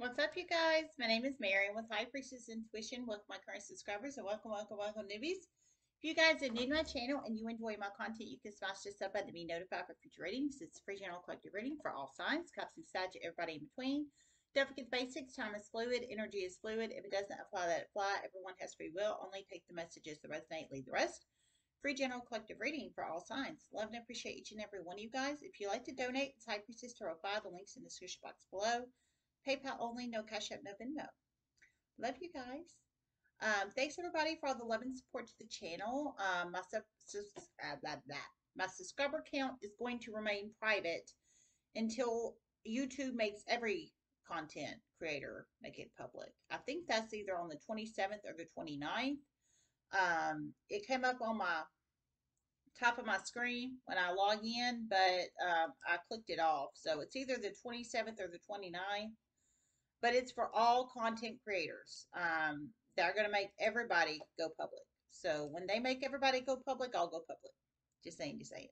What's up, you guys? My name is Mary and with High Priestess Intuition. Welcome, my current subscribers, and welcome, welcome, welcome, newbies. If you guys are new to my channel and you enjoy my content, you can smash this up button to be notified for future readings. It's a free general collective reading for all signs, cups and sage, everybody in between. Don't forget the basics. Time is fluid. Energy is fluid. If it doesn't apply, it fly. Everyone has free will. Only take the messages that resonate. Leave the rest. Free general collective reading for all signs. Love and appreciate each and every one of you guys. If you like to donate, it's High Priestess Tarot 5. The link's in the description box below. PayPal only, no Cash App, no Venmo. Love you guys. Um, thanks everybody for all the love and support to the channel. Um, my, sub, uh, blah, blah. my subscriber count is going to remain private until YouTube makes every content creator make it public. I think that's either on the 27th or the 29th. Um, it came up on my top of my screen when I log in, but um, I clicked it off. So it's either the 27th or the 29th but it's for all content creators. Um, they're going to make everybody go public. So when they make everybody go public, I'll go public. Just saying, just saying.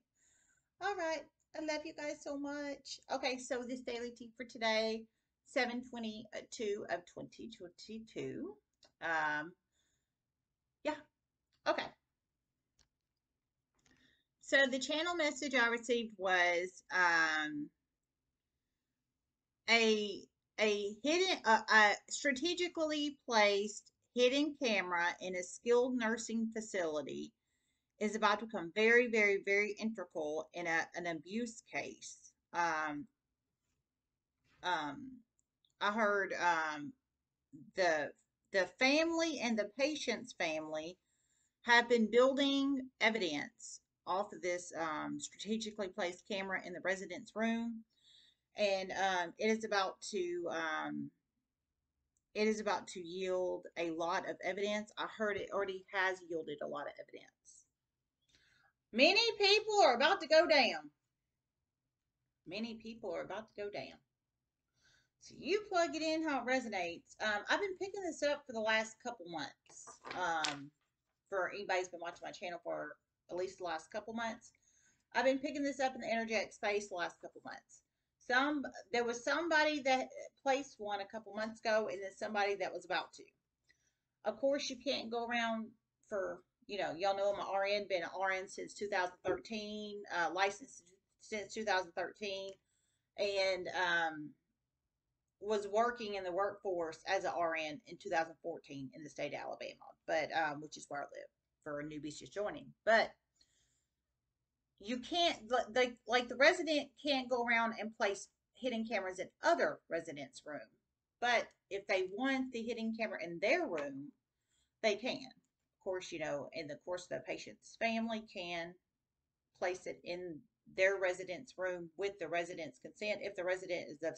All right. I love you guys so much. Okay, so this Daily T for today, 722 of 2022. Um, yeah. Okay. So the channel message I received was um, a a hidden, uh, a strategically placed hidden camera in a skilled nursing facility is about to become very, very, very integral in a, an abuse case. Um, um, I heard um, the the family and the patient's family have been building evidence off of this um, strategically placed camera in the resident's room and um, it is about to um, it is about to yield a lot of evidence. I heard it already has yielded a lot of evidence. Many people are about to go down. Many people are about to go down. So you plug it in how it resonates. Um, I've been picking this up for the last couple months. Um, for anybody who's been watching my channel for at least the last couple months. I've been picking this up in the energetic space the last couple months some there was somebody that placed one a couple months ago and then somebody that was about to. Of course you can't go around for you know y'all know i'm an rn been an rn since 2013 uh, licensed since 2013 and um, was working in the workforce as an rn in 2014 in the state of alabama but um, which is where i live for a newbies just joining. But you can't like like the resident can't go around and place hidden cameras in other residents' room. But if they want the hidden camera in their room, they can. Of course, you know, in the course the patient's family can place it in their resident's room with the resident's consent if the resident is of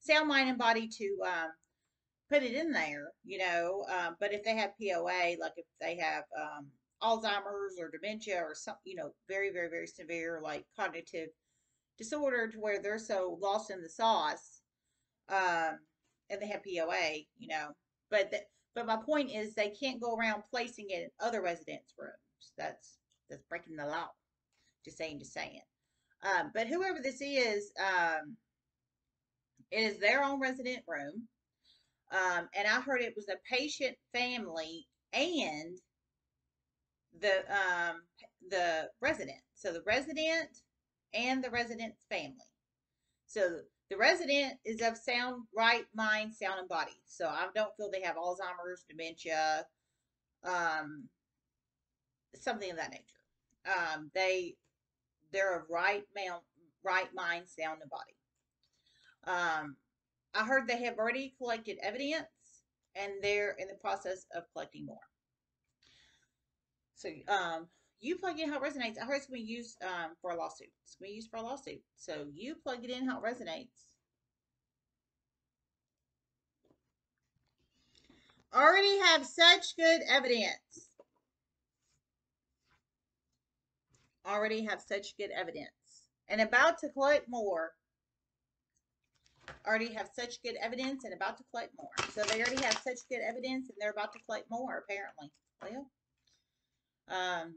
sound mind and body to um, put it in there, you know. Um, but if they have POA, like if they have um, Alzheimer's or dementia or some, you know, very, very, very severe like cognitive disorder to where they're so lost in the sauce, um, and they have POA, you know. But that, but my point is they can't go around placing it in other residents' rooms. That's that's breaking the law. Just saying, just saying. Um, but whoever this is, um, it is their own resident room. Um, and I heard it was a patient family and the um, the resident. So the resident and the resident's family. So the resident is of sound right mind, sound, and body. So I don't feel they have Alzheimer's, dementia, um, something of that nature. Um, they they're of right mount, right mind, sound, and body. Um, I heard they have already collected evidence and they're in the process of collecting more. So um, you plug in how it resonates. I heard it's going to be used um, for a lawsuit. It's going to be used for a lawsuit. So you plug it in how it resonates. Already have such good evidence. Already have such good evidence. And about to collect more. Already have such good evidence and about to collect more. So they already have such good evidence and they're about to collect more, apparently. Well, um,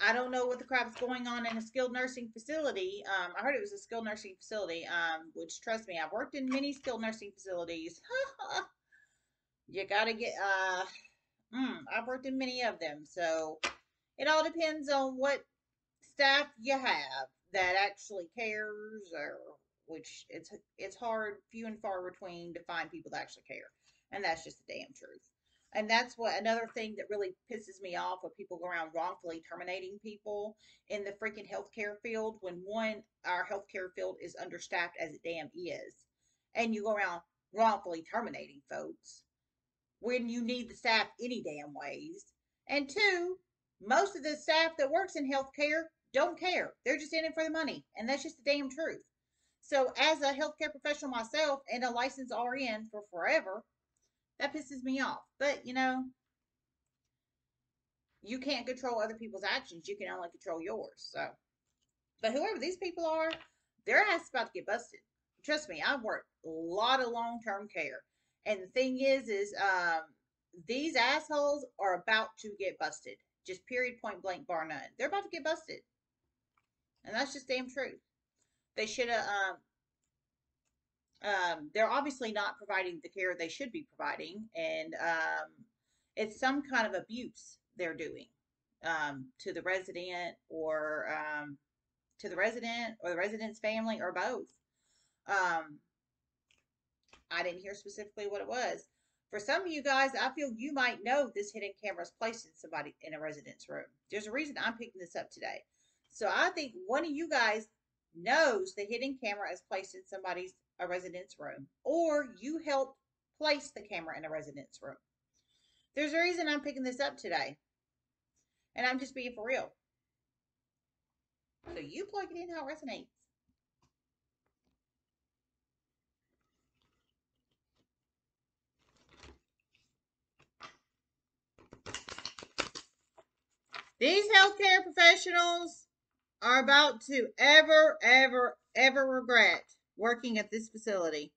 I don't know what the crap's going on in a skilled nursing facility. Um, I heard it was a skilled nursing facility, um, which trust me, I've worked in many skilled nursing facilities. you gotta get, uh, mm, I've worked in many of them. So it all depends on what staff you have that actually cares or which it's it's hard few and far between to find people that actually care and that's just the damn truth and that's what another thing that really pisses me off when people go around wrongfully terminating people in the freaking healthcare field when one our healthcare field is understaffed as it damn is. And you go around wrongfully terminating folks when you need the staff any damn ways. And two most of the staff that works in healthcare don't care. They're just in it for the money and that's just the damn truth. So as a healthcare professional myself and a licensed RN for forever that pisses me off. But, you know, you can't control other people's actions. You can only control yours. So, but whoever these people are, their ass about to get busted. Trust me, I've worked a lot of long term care. And the thing is, is um, these assholes are about to get busted. Just period, point blank, bar none. They're about to get busted. And that's just damn true. They should have um, um, they're obviously not providing the care they should be providing, and um, it's some kind of abuse they're doing um, to the resident or um, to the resident or the resident's family or both. Um, I didn't hear specifically what it was. For some of you guys, I feel you might know this hidden camera is placed in somebody in a resident's room. There's a reason I'm picking this up today. So I think one of you guys knows the hidden camera is placed in somebody's a resident's room, or you help place the camera in a resident's room. There's a reason I'm picking this up today. And I'm just being for real. So you plug it in how it resonates. These healthcare professionals are about to ever, ever, ever regret working at this facility.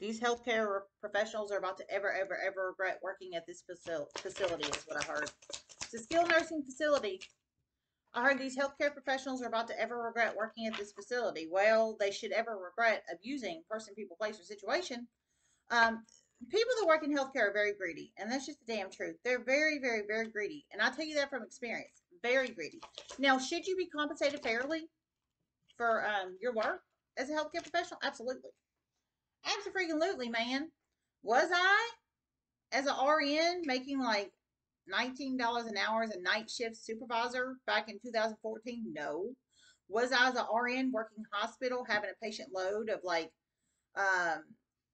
These healthcare professionals are about to ever, ever, ever regret working at this facility, is what I heard. It's a skilled nursing facility. I heard these healthcare professionals are about to ever regret working at this facility. Well, they should ever regret abusing person, people, place, or situation. Um, people that work in healthcare are very greedy, and that's just the damn truth. They're very, very, very greedy, and I tell you that from experience very greedy. Now, should you be compensated fairly for um, your work as a healthcare professional? Absolutely. Absolutely, man. Was I, as an RN, making like $19 an hour as a night shift supervisor back in 2014? No. Was I as an RN working hospital having a patient load of like um,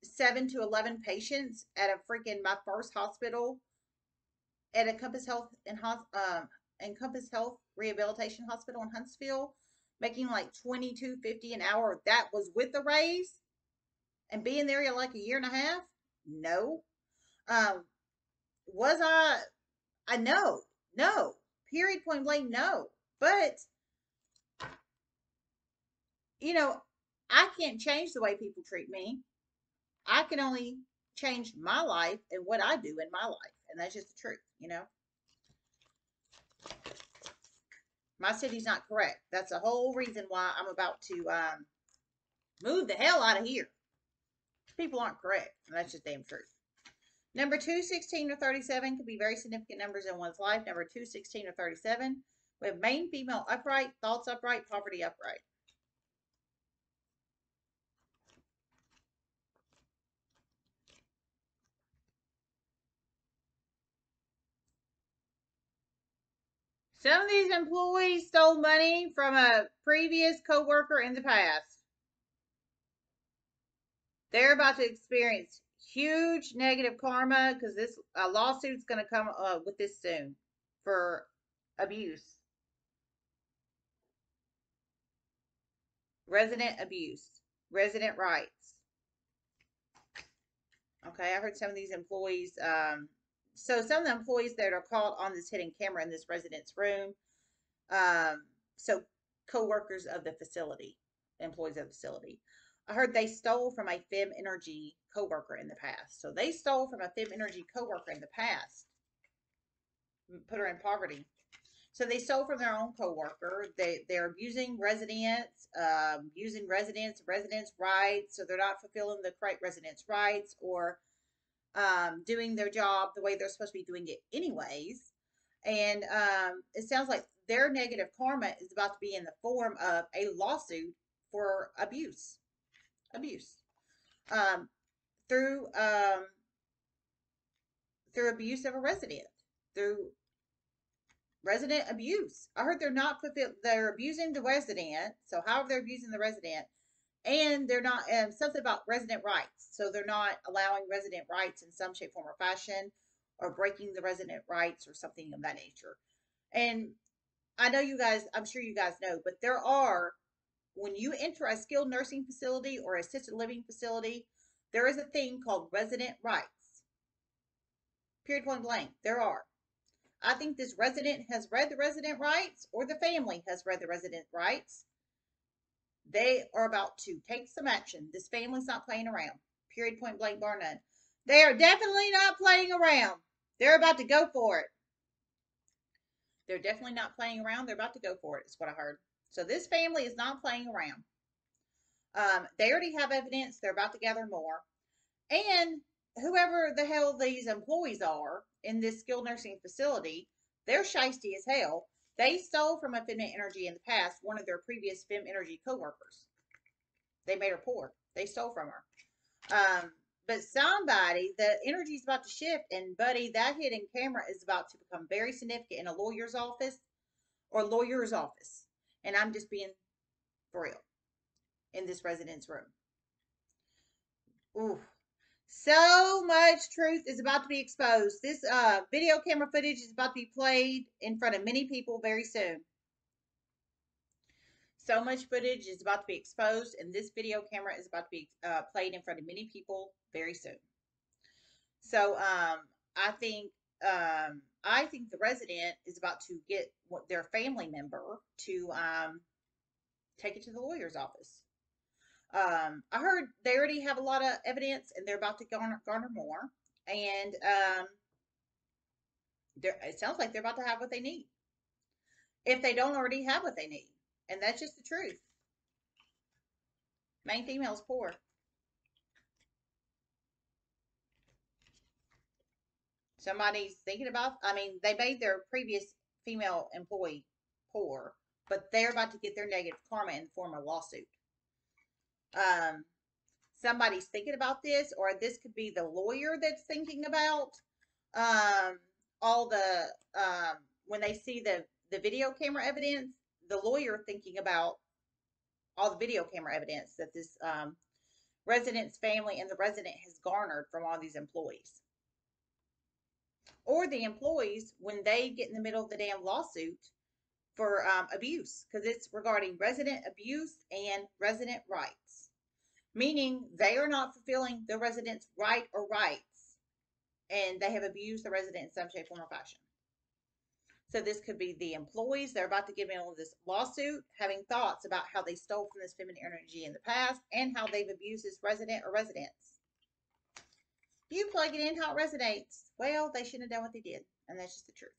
7 to 11 patients at a freaking my first hospital at a Compass Health and um, Encompass Health Rehabilitation Hospital in Huntsville, making like twenty two fifty an hour. That was with the raise, and being there like a year and a half. No, um, was I? I know, no. Period. Point blank. No, but you know, I can't change the way people treat me. I can only change my life and what I do in my life, and that's just the truth, you know. My city's not correct. That's the whole reason why I'm about to um, move the hell out of here. People aren't correct. And that's just damn truth. Number 2, 16, or 37 could be very significant numbers in one's life. Number 2, 16, or 37. We have main female upright, thoughts upright, poverty upright. Some of these employees stole money from a previous coworker in the past. They're about to experience huge negative karma because this a lawsuit's going to come uh, with this soon for abuse. Resident abuse, resident rights. Okay, I heard some of these employees um, so some of the employees that are caught on this hidden camera in this resident's room, um, so co-workers of the facility, employees of the facility, I heard they stole from a Fem Energy co-worker in the past. So they stole from a Fem Energy co-worker in the past. put her in poverty. So they stole from their own coworker. They they're abusing residents, um, using residents residents' rights. So they're not fulfilling the correct residents' rights or um, doing their job the way they're supposed to be doing it anyways. And um, it sounds like their negative karma is about to be in the form of a lawsuit for abuse, abuse, um, through um, through abuse of a resident, through resident abuse. I heard they're not fulfill they're abusing the resident. So however they're abusing the resident, and they're not um, something about resident rights. So they're not allowing resident rights in some shape, form, or fashion, or breaking the resident rights or something of that nature. And I know you guys, I'm sure you guys know, but there are when you enter a skilled nursing facility or assisted living facility, there is a thing called resident rights. Period point blank. There are. I think this resident has read the resident rights or the family has read the resident rights. They are about to take some action. This family's not playing around. Period, point blank, bar none. They are definitely not playing around. They're about to go for it. They're definitely not playing around. They're about to go for it, is what I heard. So this family is not playing around. Um, they already have evidence. They're about to gather more. And whoever the hell these employees are in this skilled nursing facility, they're shisty as hell. They stole from a Feminine Energy in the past, one of their previous Fem Energy coworkers. They made her poor. They stole from her. Um, but somebody, the energy is about to shift, and buddy, that hidden camera is about to become very significant in a lawyer's office or lawyer's office. And I'm just being for real in this residence room. Ooh, so much truth is about to be exposed. This uh, video camera footage is about to be played in front of many people very soon. So much footage is about to be exposed, and this video camera is about to be uh, played in front of many people very soon. So um, I think um, I think the resident is about to get their family member to um, take it to the lawyer's office. Um, I heard they already have a lot of evidence and they're about to garner, garner more. And um, it sounds like they're about to have what they need. If they don't already have what they need. And that's just the truth. Main female is poor. Somebody's thinking about, I mean, they made their previous female employee poor, but they're about to get their negative karma in the form of lawsuit um, somebody's thinking about this, or this could be the lawyer that's thinking about um, all the um, when they see the the video camera evidence, the lawyer thinking about all the video camera evidence that this um, resident's family and the resident has garnered from all these employees. Or the employees, when they get in the middle of the damn lawsuit for um, abuse, because it's regarding resident abuse and resident rights meaning they are not fulfilling the resident's right or rights, and they have abused the resident in some shape, form, or fashion. So this could be the employees. They're about to get in all this lawsuit, having thoughts about how they stole from this feminine energy in the past and how they've abused this resident or residents. You plug it in how it resonates. Well, they shouldn't have done what they did, and that's just the truth.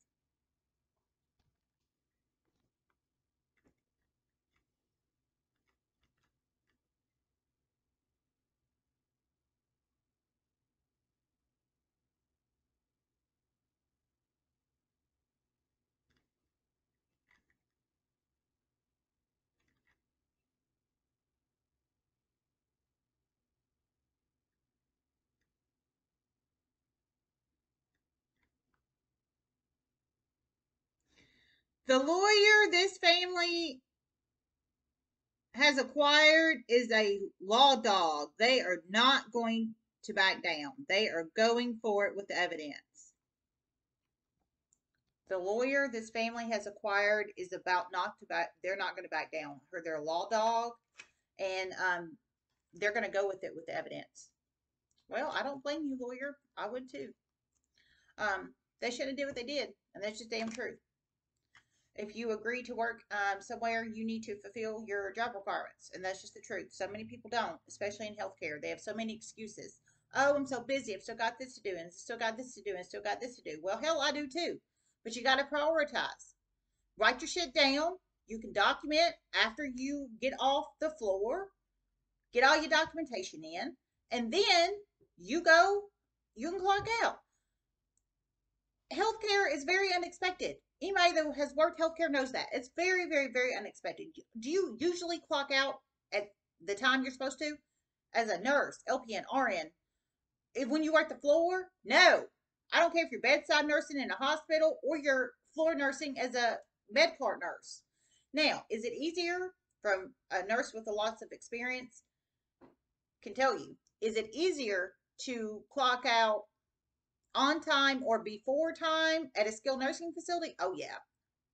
The lawyer this family has acquired is a law dog. They are not going to back down. They are going for it with the evidence. The lawyer this family has acquired is about not to back. They're not going to back down. They're a law dog, and um, they're going to go with it with the evidence. Well, I don't blame you, lawyer. I would too. Um, they shouldn't have did what they did, and that's just damn true. If you agree to work um, somewhere, you need to fulfill your job requirements. And that's just the truth. So many people don't, especially in healthcare. They have so many excuses. Oh, I'm so busy. I've still got this to do, and still got this to do, and still got this to do. Well, hell, I do too. but you got to prioritize. Write your shit down. You can document after you get off the floor, get all your documentation in, and then you go, you can clock out. Healthcare is very unexpected. Anybody that has worked healthcare knows that. It's very, very, very unexpected. Do you usually clock out at the time you're supposed to? As a nurse, LPN, RN, if, when you work the floor, no. I don't care if you're bedside nursing in a hospital or you're floor nursing as a med cart nurse. Now, is it easier from a nurse with a lots of experience? Can tell you. Is it easier to clock out on time or before time at a skilled nursing facility? Oh, yeah,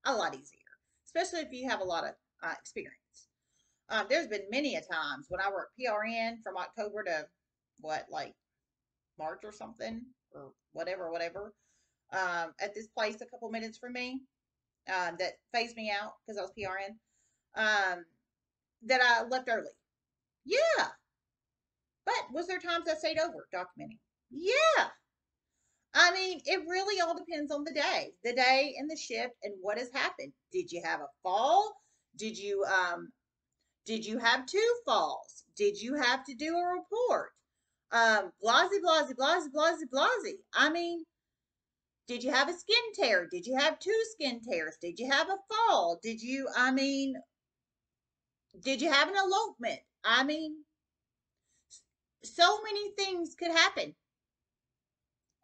a lot easier, especially if you have a lot of uh, experience. Um, there's been many a times when I worked PRN from October to what, like March or something, or whatever, whatever, um, at this place a couple minutes from me um, that phased me out because I was PRN, um, that I left early. Yeah. But was there times I stayed over documenting? Yeah. I mean, it really all depends on the day, the day and the shift and what has happened. Did you have a fall? Did you um did you have two falls? Did you have to do a report? Um, blasey, blasey, blasey, blasey, blasey. I mean, did you have a skin tear? Did you have two skin tears? Did you have a fall? Did you, I mean, did you have an elopement? I mean, so many things could happen.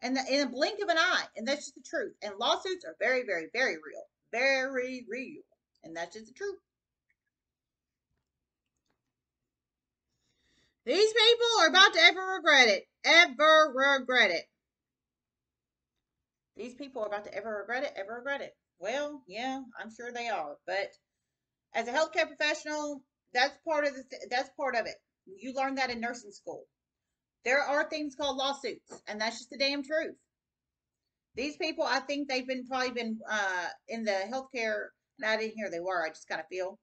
And in a blink of an eye. And that's just the truth. And lawsuits are very, very, very real. Very real. And that's just the truth. These people are about to ever regret it. Ever regret it. These people are about to ever regret it, ever regret it. Well, yeah, I'm sure they are. But as a healthcare professional, that's part of the that's part of it. You learn that in nursing school. There are things called lawsuits, and that's just the damn truth. These people, I think they've been probably been uh, in the healthcare. And I didn't hear they were. I just kind of feel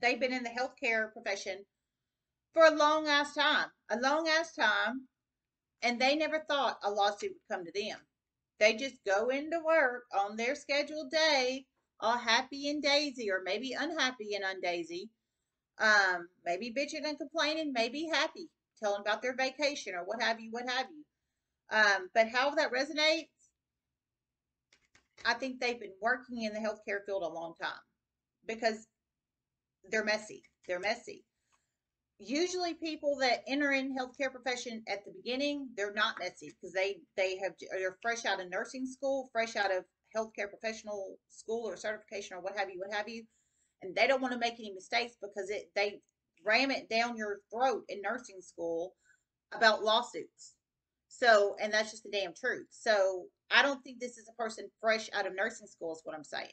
they've been in the healthcare profession for a long ass time, a long ass time, and they never thought a lawsuit would come to them. They just go into work on their scheduled day, all happy and daisy, or maybe unhappy and undaisy, um, maybe bitching and complaining, maybe happy, telling about their vacation or what have you, what have you. Um, but how that resonates, I think they've been working in the healthcare field a long time because they're messy. They're messy usually people that enter in healthcare profession at the beginning they're not messy because they they have they're fresh out of nursing school fresh out of healthcare professional school or certification or what have you what have you and they don't want to make any mistakes because it they ram it down your throat in nursing school about lawsuits so and that's just the damn truth so i don't think this is a person fresh out of nursing school is what i'm saying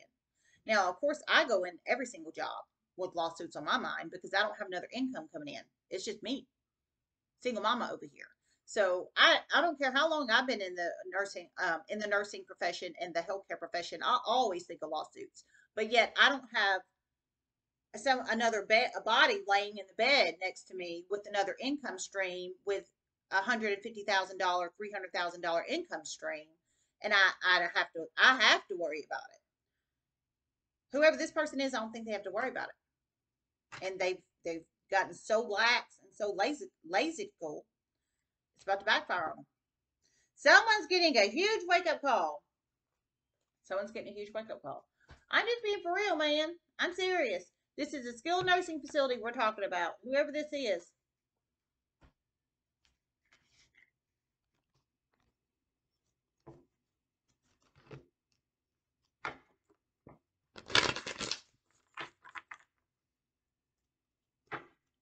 now of course i go in every single job with lawsuits on my mind because I don't have another income coming in. It's just me, single mama over here. So I, I don't care how long I've been in the nursing um, in the nursing profession and the healthcare profession. I always think of lawsuits, but yet I don't have some another bed a body laying in the bed next to me with another income stream with a hundred and fifty thousand dollar, three hundred thousand dollar income stream, and I I have to I have to worry about it. Whoever this person is, I don't think they have to worry about it and they've they've gotten so lax and so lazy lazy cool. It's about to backfire on them. Someone's getting a huge wake up call. Someone's getting a huge wake up call. I'm just being for real, man. I'm serious. This is a skilled nursing facility we're talking about. Whoever this is.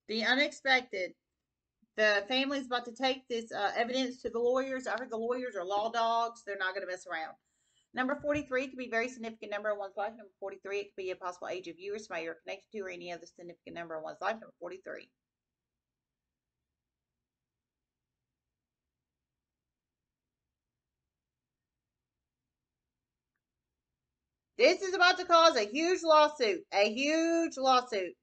the unexpected. The family's about to take this uh, evidence to the lawyers. I heard the lawyers are law dogs. They're not going to mess around. Number 43 could be a very significant number in one's life. Number 43, it could be a possible age of you or somebody you're connected to or any other significant number in one's life. Number 43. This is about to cause a huge lawsuit. A huge lawsuit.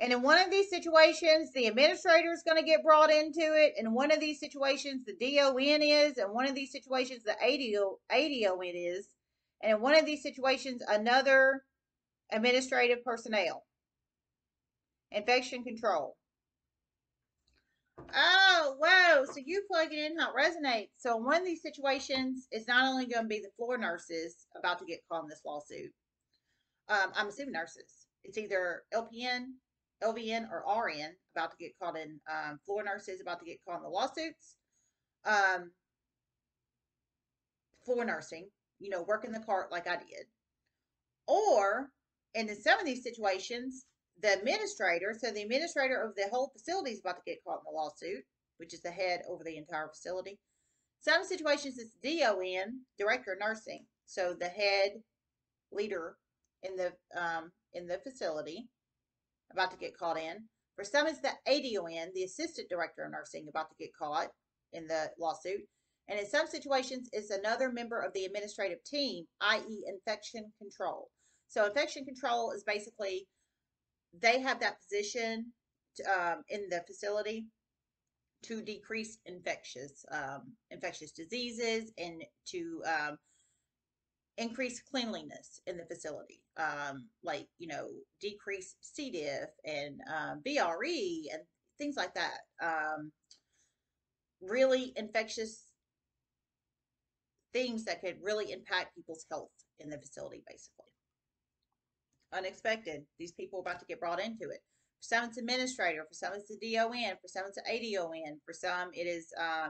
And in one of these situations, the administrator is going to get brought into it. In one of these situations, the DON is. In one of these situations, the ADO, ADON is. And in one of these situations, another administrative personnel. Infection control. Oh, whoa. So you plug it in how it resonates. So in one of these situations, it's not only going to be the floor nurses about to get caught in this lawsuit. Um, I'm assuming nurses. It's either LPN, LVN, or RN about to get caught in um, floor nurses about to get caught in the lawsuits. Um, floor nursing, you know, working the cart like I did. Or, and in some of these situations, the administrator, so the administrator of the whole facility is about to get caught in the lawsuit, which is the head over the entire facility. Some situations it's DON, director of nursing, so the head leader in the um, in the facility about to get caught in. For some, it's the ADON, the assistant director of nursing, about to get caught in the lawsuit. And in some situations, it's another member of the administrative team, i.e., infection control. So, infection control is basically they have that position um, in the facility to decrease infectious um, infectious diseases and to um, increase cleanliness in the facility, um, like you know decrease C. diff and um, VRE and things like that. Um, really infectious things that could really impact people's health in the facility, basically unexpected. These people are about to get brought into it. For some, it's administrator. For some, it's a DON. For some, it's an ADON. For some, it is uh,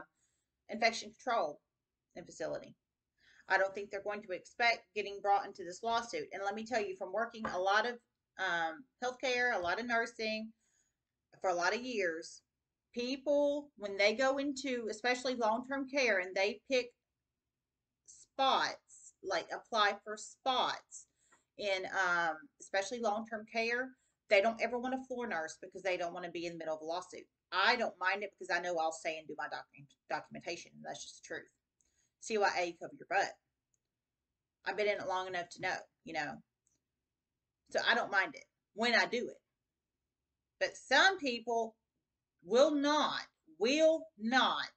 infection control in facility. I don't think they're going to expect getting brought into this lawsuit. And let me tell you, from working a lot of um, healthcare, a lot of nursing for a lot of years, people, when they go into especially long term care and they pick spots, like apply for spots, in um, especially long-term care, they don't ever want a floor nurse because they don't want to be in the middle of a lawsuit. I don't mind it because I know I'll stay and do my document, documentation. That's just the truth. CYA, cover your butt. I've been in it long enough to know, you know. So I don't mind it when I do it. But some people will not, will not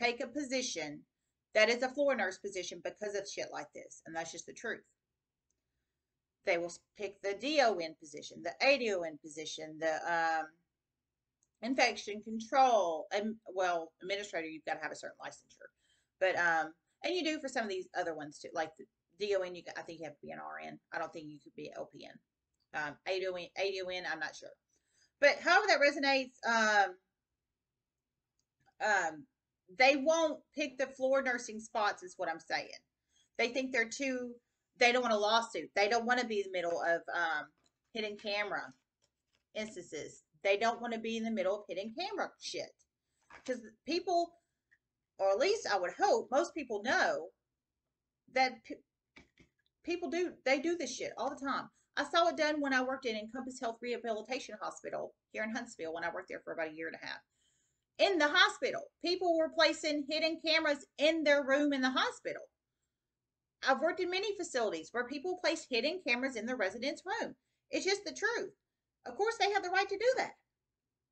take a position that is a floor nurse position because of shit like this. And that's just the truth they will pick the DON position, the ADON position, the um, infection control, and well, administrator, you've got to have a certain licensure, but um, and you do for some of these other ones too, like the DON. You, I think you have to be an RN. I don't think you could be LPN. Um, ADON, ADON, I'm not sure, but however that resonates, um, um, they won't pick the floor nursing spots, is what I'm saying. They think they're too they don't want a lawsuit. They don't want to be in the middle of um, hidden camera instances. They don't want to be in the middle of hidden camera shit. Because people, or at least I would hope, most people know that people do, they do this shit all the time. I saw it done when I worked in Encompass Health Rehabilitation Hospital here in Huntsville when I worked there for about a year and a half. In the hospital, people were placing hidden cameras in their room in the hospital I've worked in many facilities where people place hidden cameras in their residents' room. It's just the truth. Of course, they have the right to do that,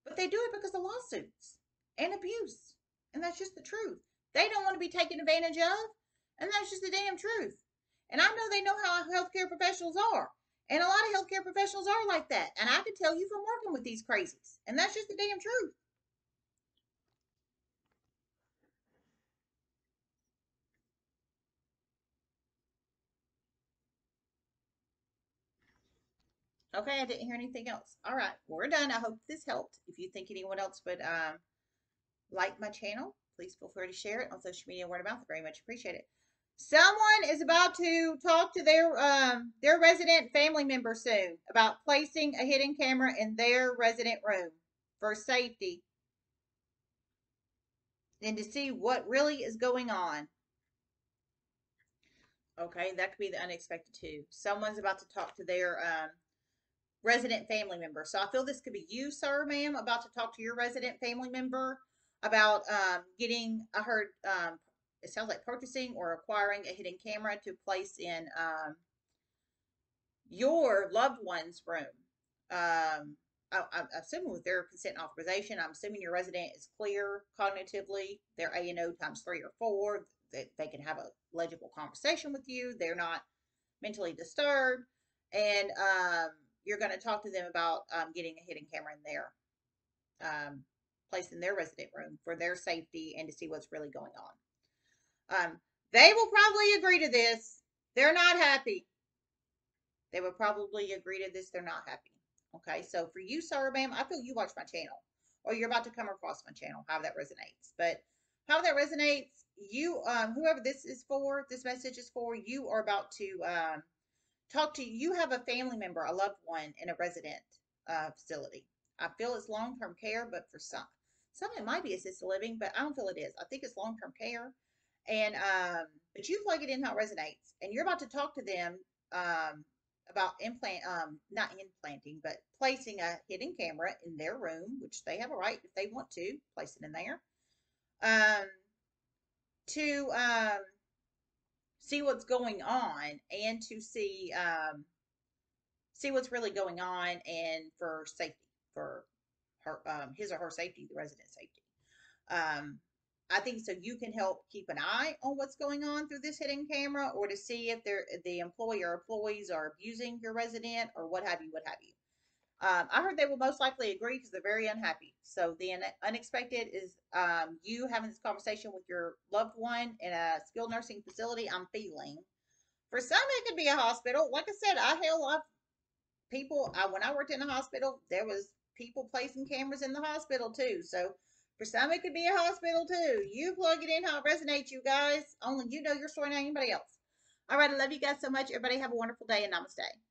but they do it because of lawsuits and abuse. And that's just the truth. They don't want to be taken advantage of, and that's just the damn truth. And I know they know how healthcare professionals are. And a lot of healthcare professionals are like that. And I can tell you from working with these crazies. And that's just the damn truth. Okay, I didn't hear anything else. All right, we're done. I hope this helped. If you think anyone else would um, like my channel, please feel free to share it on social media word of mouth. Very much appreciate it. Someone is about to talk to their um, their resident family member soon about placing a hidden camera in their resident room for safety and to see what really is going on. Okay, that could be the unexpected too. Someone's about to talk to their um, resident family member. So I feel this could be you, sir, ma'am, about to talk to your resident family member about um, getting, I heard, um, it sounds like purchasing or acquiring a hidden camera to place in um, your loved one's room. Um, I, I'm assuming with their consent and authorization, I'm assuming your resident is clear cognitively. Their A and O times three or four. That they can have a legible conversation with you. They're not mentally disturbed, and um, you're going to talk to them about um, getting a hidden camera in there. um, place in their resident room for their safety and to see what's really going on. Um, they will probably agree to this. They're not happy. They will probably agree to this. They're not happy. Okay, so for you, sir, ma'am, I feel you watch my channel or you're about to come across my channel, how that resonates. But how that resonates, you, um, whoever this is for, this message is for, you are about to um, talk to, you have a family member, a loved one in a resident uh, facility. I feel it's long term care, but for some, some of it might be assisted living, but I don't feel it is. I think it's long term care. And, um, but you plug it in how it resonates, and you're about to talk to them um, about implant, um, not implanting, but placing a hidden camera in their room, which they have a right if they want to place it in there, um, to um, see what's going on and to see um, see what's really going on and for safety for her um, his or her safety, the resident safety. Um, I think so you can help keep an eye on what's going on through this hidden camera or to see if the employee or employees are abusing your resident or what have you, what have you. Um, I heard they will most likely agree because they're very unhappy. So the unexpected is um, you having this conversation with your loved one in a skilled nursing facility. I'm feeling. For some, it could be a hospital. Like I said, I held off people. I, when I worked in a hospital, there was people placing cameras in the hospital too. So for some, it could be a hospital too. You plug it in how it resonates, you guys. Only you know your story, not anybody else. All right, I love you guys so much. Everybody have a wonderful day and namaste.